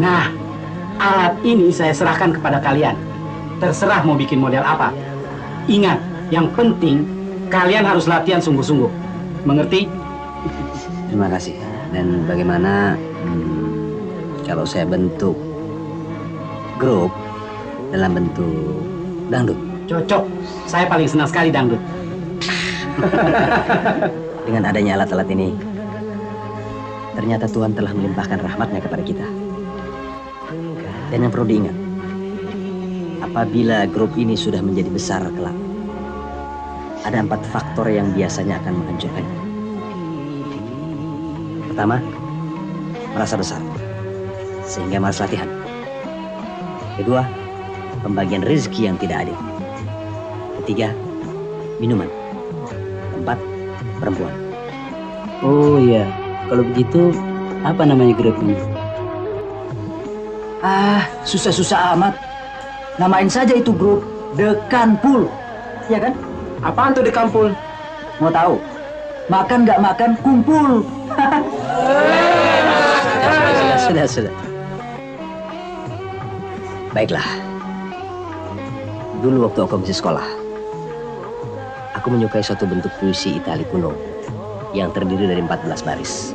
Nah, alat ini saya serahkan kepada kalian. Terserah mau bikin model apa. Ingat, yang penting kalian harus latihan sungguh-sungguh. Mengerti? Terima kasih. Dan bagaimana hmm, kalau saya bentuk grup dalam bentuk dangdut? Cocok. Saya paling senang sekali dangdut. Dengan adanya alat-alat ini, ternyata Tuhan telah melimpahkan rahmatnya kepada kita. Dan yang perlu diingat, apabila grup ini sudah menjadi besar kelak, ada empat faktor yang biasanya akan menghancurkannya. Pertama, merasa besar, sehingga malas latihan. Kedua, pembagian rezeki yang tidak adil. Ketiga, minuman. Keempat, perempuan. Oh iya, kalau begitu apa namanya grup ini? Ah, susah-susah amat. Namain saja itu grup Dekan Pool. Ya kan? Apaan tuh di kampung? Mau tahu? Makan nggak makan kumpul. sudah, sudah, sudah. Baiklah. Dulu waktu aku masih sekolah, aku menyukai suatu bentuk puisi Itali kuno yang terdiri dari 14 baris.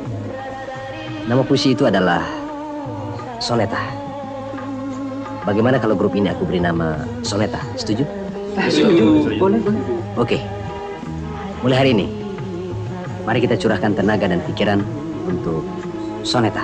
Nama puisi itu adalah Soneta. Bagaimana kalau grup ini aku beri nama Soneta? Setuju? Setuju. Boleh, boleh. Oke. Mulai hari ini, mari kita curahkan tenaga dan pikiran untuk Soneta.